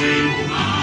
Amen.